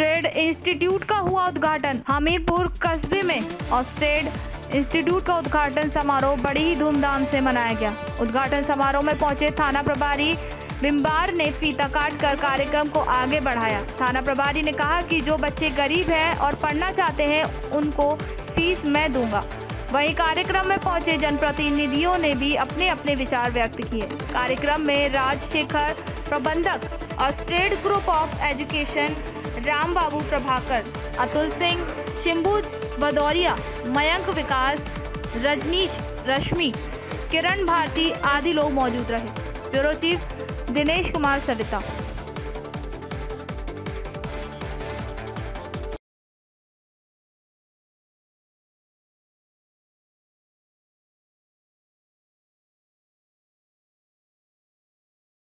ऑस्ट्रेड institute का हुआ उद्घाटन हमीरपुर कस्बे में ऑस्ट्रेड इंस्टीट्यूट का उद्घाटन समारोह बड़ी ही धूमधाम से मनाया गया। उद्घाटन समारोह में पहुँचे थाना प्रभारी बिम्बार ने फीता काट कर कार्यक्रम को आगे बढ़ाया। थाना प्रभारी ने कहा कि जो बच्चे गरीब हैं और पढ़ना चाहते हैं, उनको फ़ीस मैं दूँगा। वहीं कार्यक्रम में पहुँचे जनप्रतिनिधियों ने भी अपने अपने विचार व्यक्त किए। कार्यक्रम में राजशेखर प्रबंधक और state group of education Ram Babu Prabhakar, Atul Singh, Shimbu Bhadauriya, Mayank Vikas, Rajneesh Rashmi, Kiran Bharti आदि लोग मौजूद रहे। Bureau chief Dinesh Kumar Savita.